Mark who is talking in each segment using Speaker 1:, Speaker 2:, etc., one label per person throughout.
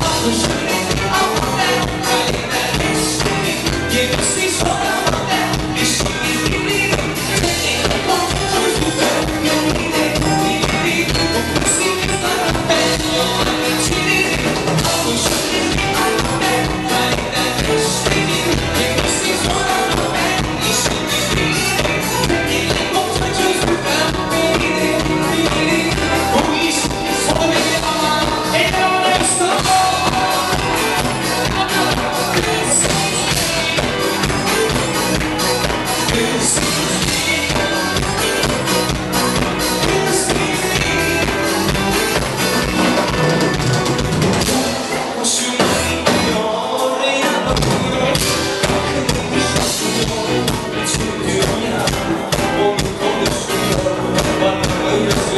Speaker 1: Aklı şöyle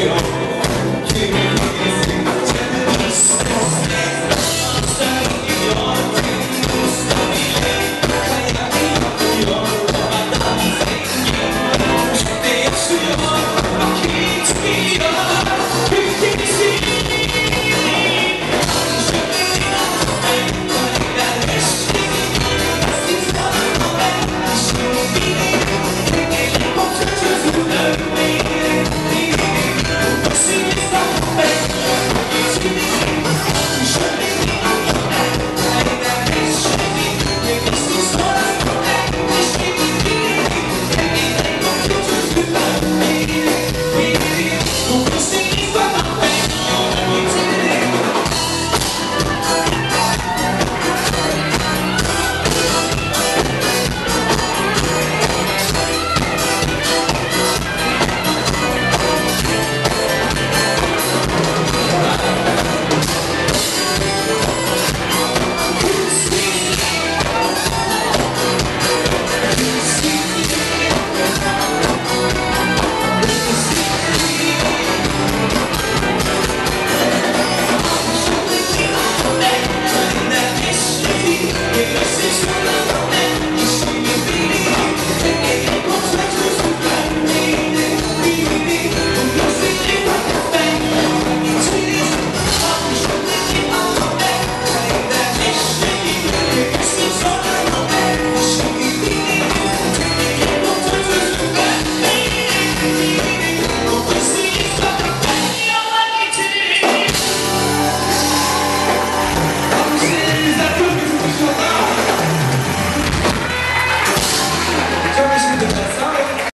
Speaker 1: Hey,